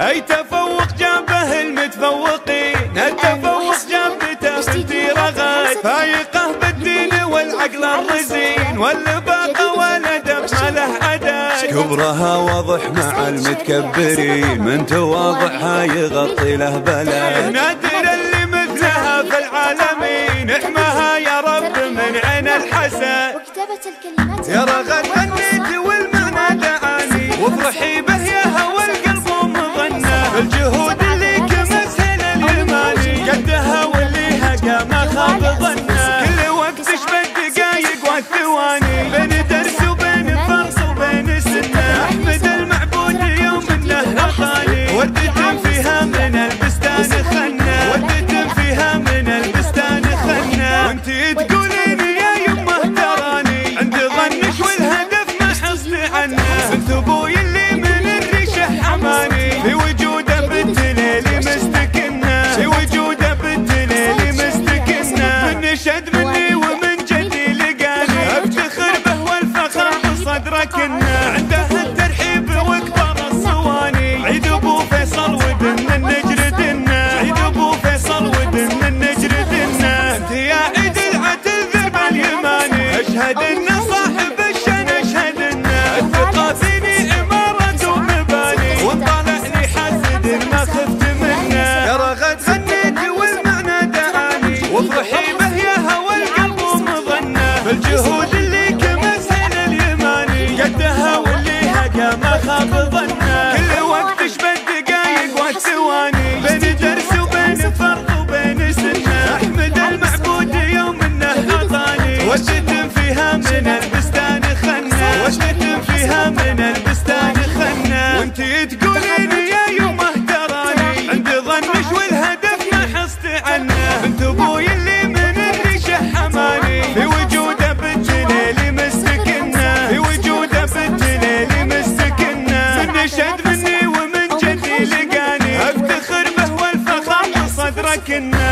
أي تفوق جابه المتفوقين التفوق جابته بنتي رغد فايقة بالدين والعقل الرزين واللباقه والأدب ما له عدد كبرها واضح مع المتكبرين من تواضعها يغطي له بلد نادر اللي مثلها في العالمين احماها يا رب من عين الحسد وكتابة الكلمات يا رغد غنيت والمعنى دعاني. وافرحي Có 乱 انه عنده الترحيب واكبر الصواني عيد أبو فيصل ودن النجر دنا عيد أبو فيصل ودن النجر دنا أنت يا عيد العتل ذرب اليماني أشهد انه صاحب الشن أشهد انه الثقه فيني إمارة ومباني. وطالعني حاسد ما خفت منه. يا رغد غنيت والمعنى دعاني. وافرحي به يا هوى القلب ومظنه بالجهود من البستان خنا. وجد فيها من البستان خنا. وانتي تقولين يا يمه تراني عند ظنك والهدف ما حصت عنه. بنت أبوي اللي من الريشة حماني. في وجوده بنت ليلي مستكنه في وجوده بنت ليلي مستكنه من نشد مني ومن جدي لقاني. افتخر به والفخر بصدرك انه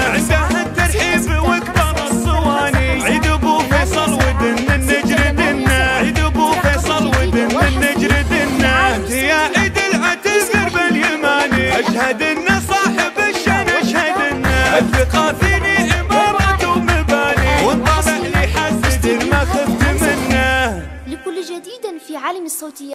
أشهد انه صاحب الشأن أشهد انه الثقة فيني اماره ومباني. والطبع لي حاسد ما خفت منه لكل جديد في عالم الصوتيات.